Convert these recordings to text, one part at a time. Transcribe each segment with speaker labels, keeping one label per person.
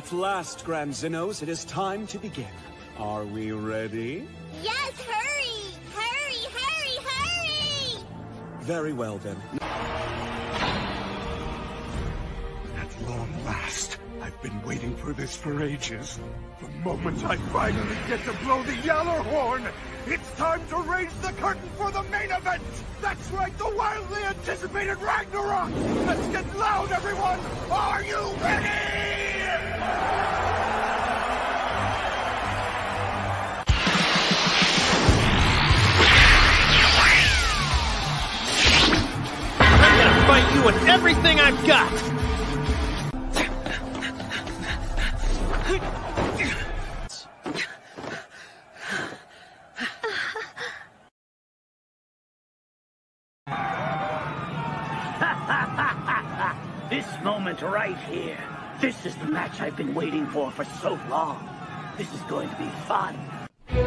Speaker 1: At last, Grand Zinnos, it is time to begin. Are we ready?
Speaker 2: Yes, hurry! Hurry, hurry, hurry!
Speaker 1: Very well, then.
Speaker 3: At long last, I've been waiting for this for ages. The moment I finally get to blow the Gjallarhorn, it's time to raise the curtain for the main event! That's right, the wildly anticipated Ragnarok! Let's get loud, everyone! Are you ready?
Speaker 4: You with everything I've got!
Speaker 5: This moment right here. This is the match I've been waiting for for so long. This is going to be fun.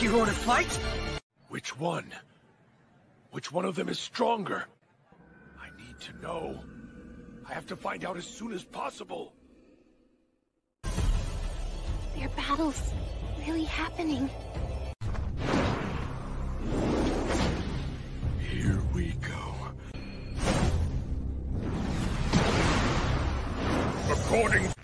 Speaker 3: You want to fight? Which one? Which one of them is stronger? I need to know. I have to find out as soon as possible.
Speaker 2: Their battle's really happening.
Speaker 3: Here we go. According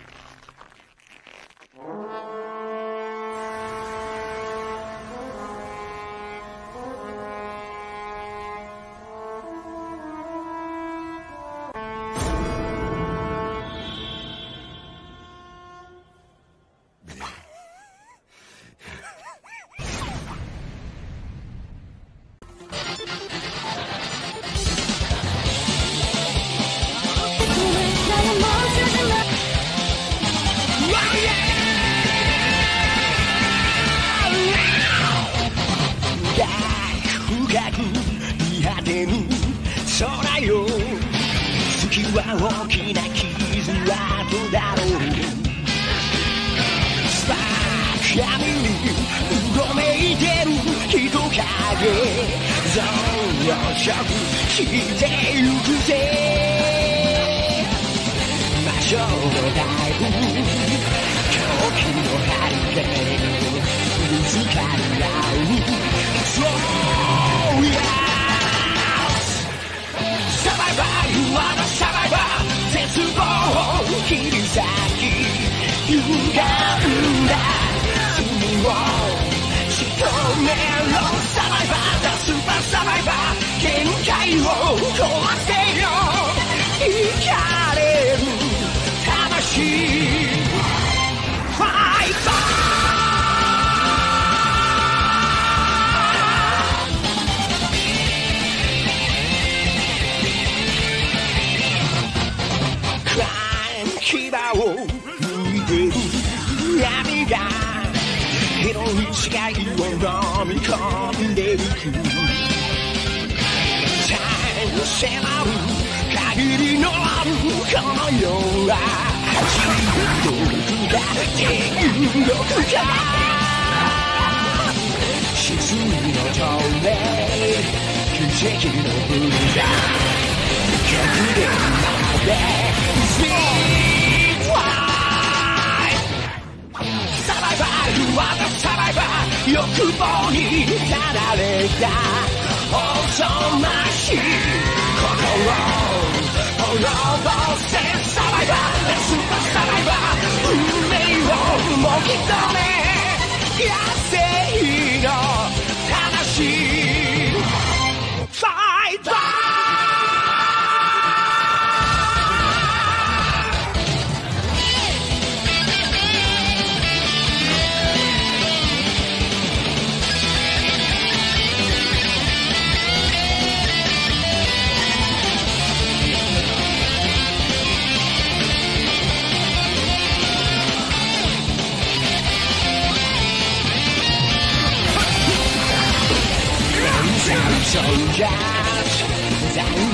Speaker 6: 空よ。月は大きな傷跡だろう。スパーク闇にうごめいてる人影増殖してゆくぜ魔性の大風狂気のハリケーン迫る限りのあるこの世は地獄が天国か沈みの透明奇跡のブルだ隠れるまで Speed Wide サバイバーまたサバイバー欲望に駆られた。おぞましい心を滅ぼせサバイバースパサバイバー運命をもぎ止め野生の魂ファイター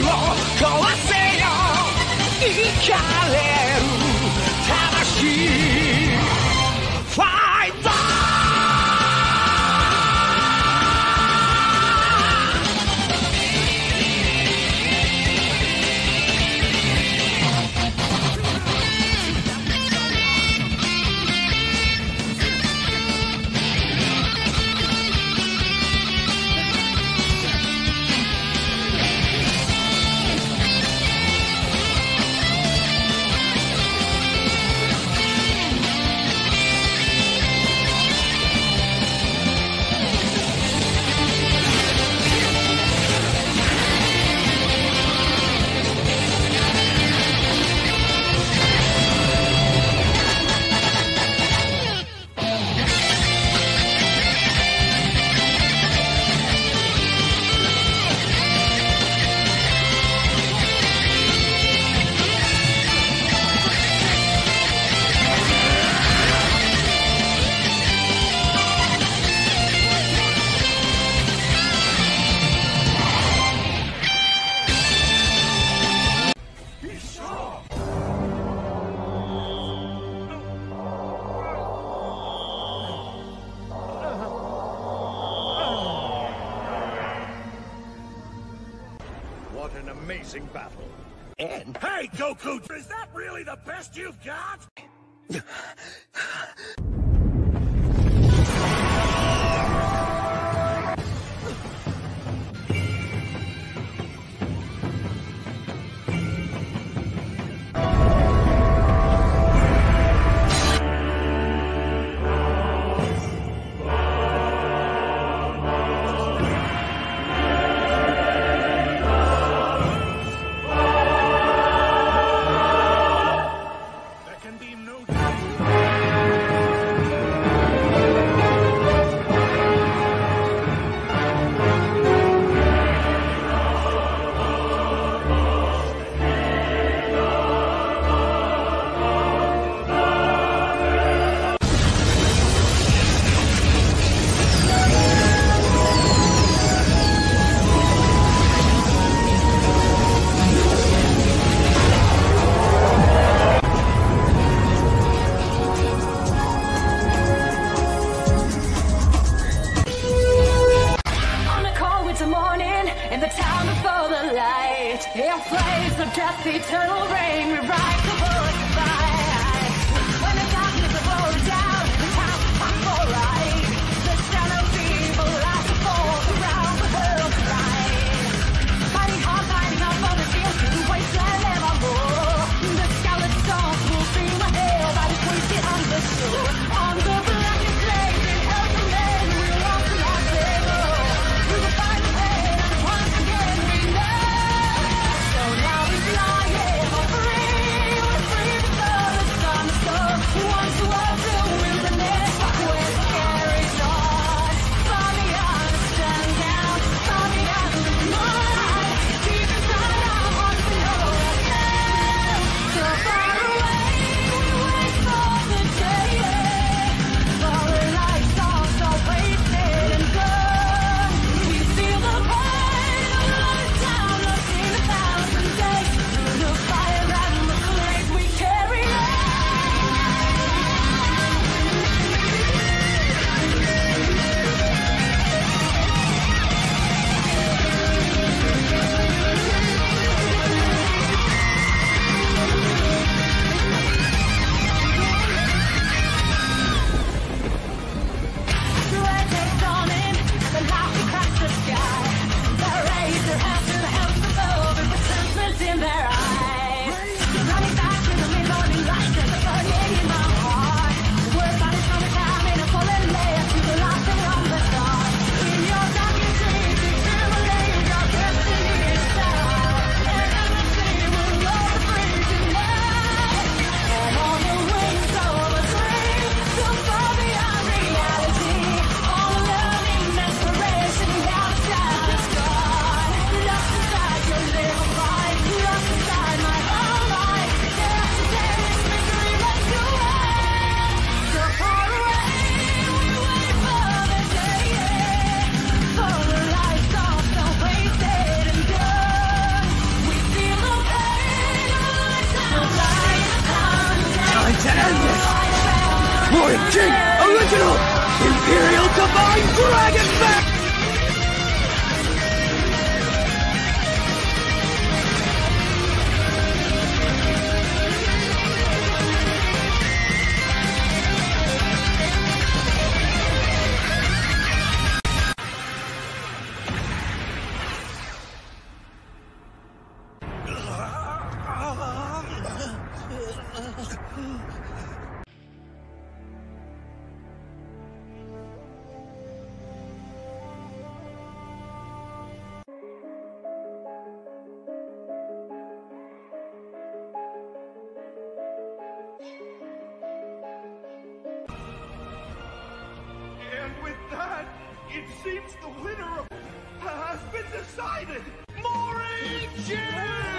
Speaker 6: を壊せよ。怒れ。
Speaker 3: amazing battle.
Speaker 6: And...
Speaker 3: Hey, Goku! Is that really the best you've got?
Speaker 7: of death, eternal rain, we ride. Warrior King Original Imperial Divine Dragon Back!
Speaker 3: It seems the winner has been decided. Mori Jin!